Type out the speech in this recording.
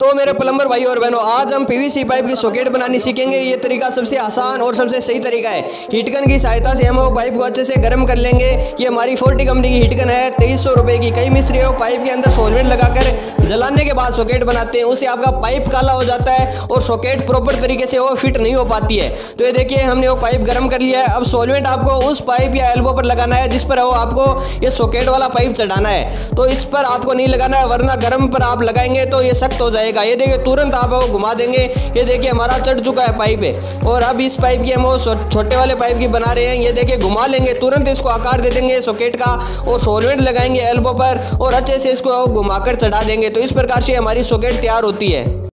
तो मेरे प्लम्बर भाई और बहनों, आज हम पीवीसी पाइप की सॉकेट बनानी सीखेंगे। ये तरीका सबसे आसान और सबसे सही तरीका है। हीटगन की सहायता से हम वो पाइप को अच्छे से गर्म कर लेंगे। ये हमारी फोर्टी कंपनी की हीटगन है, तेईस सौ रुपए की। कई मिस्त्री वो पाइप के अंदर सोलवेंट लगाकर जलाने के बाद सॉकेट बनाते हैं। उससे आपका पाइप काला हो जाता है और सॉकेट प्रॉपर तरीके से वो फिट नहीं हो पाती है। तो ये देखिए, हमने वो पाइप गर्म कर लिया है। अब सोलवेंट आपको उस पाइप या एल्बो पर लगाना है, जिस पर वो आपको ये सॉकेट वाला पाइप चढ़ाना है। तो इस पर आपको नहीं लगाना है, वरना गर्म पर आप लगाएँगे तो ये सख्त हो जाएगा। ये देखिए, तुरंत आप घुमा देंगे। ये देखिए, हमारा चढ़ चुका है पाइप। है और अब इस पाइप की हम वो छोटे वाले पाइप की बना रहे हैं। ये देखिए, घुमा लेंगे। तुरंत इसको आकार दे देंगे सॉकेट का। और सोलवेंट लगाएँगे एल्बो पर। और अच्छे से इसको घुमाकर चढ़ा देंगे। तो इस प्रकार से हमारी सॉकेट तैयार होती है।